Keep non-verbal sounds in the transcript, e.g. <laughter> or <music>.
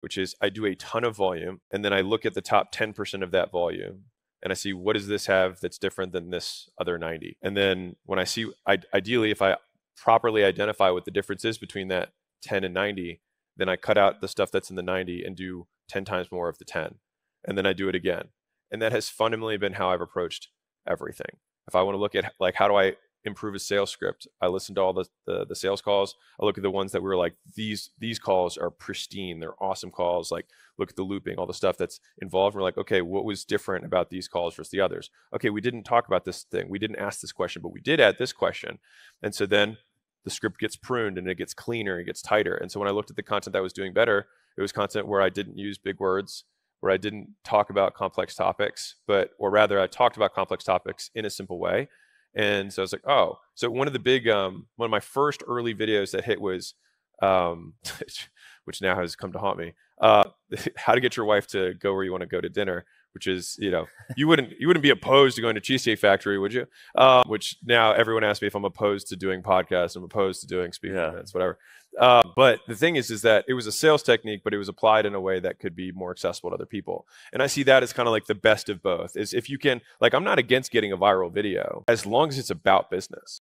which is I do a ton of volume and then I look at the top 10% of that volume and I see what does this have that's different than this other 90. And then when I see, I, ideally, if I properly identify what the difference is between that 10 and 90, then I cut out the stuff that's in the 90 and do 10 times more of the 10. And then I do it again. And that has fundamentally been how I've approached everything. If I want to look at like how do I improve a sales script. I listen to all the, the, the sales calls. I look at the ones that we were like these these calls are pristine. They're awesome calls. Like look at the looping, all the stuff that's involved. we're like, okay, what was different about these calls versus the others? Okay, we didn't talk about this thing. We didn't ask this question, but we did add this question. And so then the script gets pruned and it gets cleaner, it gets tighter. And so when I looked at the content that was doing better, it was content where I didn't use big words, where I didn't talk about complex topics, but or rather I talked about complex topics in a simple way and so I was like, oh, so one of the big, um, one of my first early videos that hit was, um, <laughs> which now has come to haunt me, uh, <laughs> how to get your wife to go where you want to go to dinner which is you know you wouldn't you wouldn't be opposed to going to Cheesecake Factory, would you? Um, which now everyone asks me if I'm opposed to doing podcasts, I'm opposed to doing speaking yeah. events, whatever. Uh, but the thing is, is that it was a sales technique, but it was applied in a way that could be more accessible to other people. And I see that as kind of like the best of both. Is if you can, like, I'm not against getting a viral video as long as it's about business.